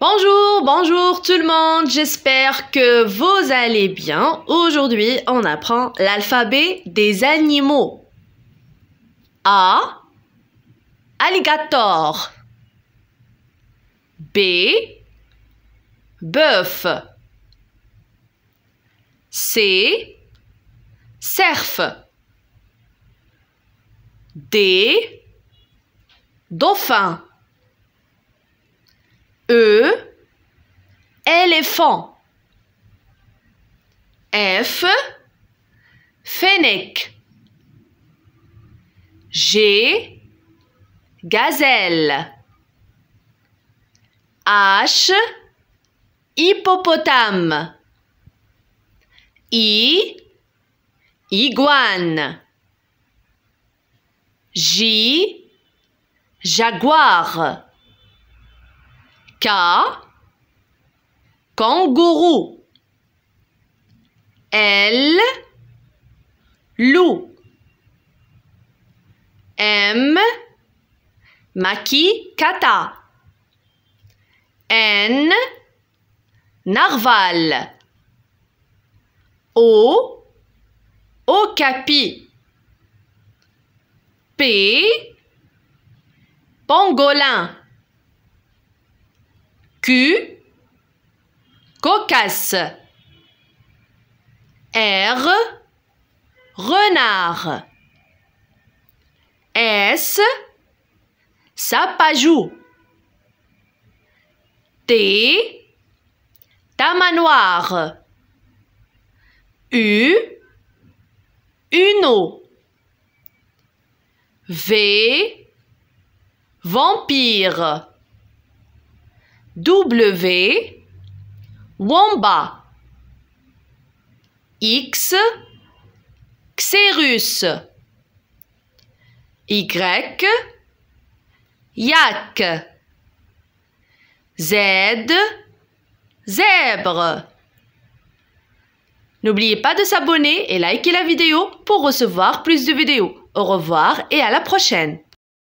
Bonjour, bonjour tout le monde, j'espère que vous allez bien. Aujourd'hui, on apprend l'alphabet des animaux. A. Alligator. B. Bœuf. C. Cerf. D. Dauphin. E. Éléphant. F. Fennec. G. Gazelle. H. Hippopotame. I. Iguane. J. Jaguar. K. Kangourou. L. Loup. M. Maki Kata. N. Narval. O. Okapi. P. Pangolin. Q. Cocasse. R. Renard. S. Sapajou. T. Tamanoir. U. Uno. V. Vampire. W. Womba. X. Xérus. Y. Yak. Z. Zèbre. N'oubliez pas de s'abonner et liker la vidéo pour recevoir plus de vidéos. Au revoir et à la prochaine.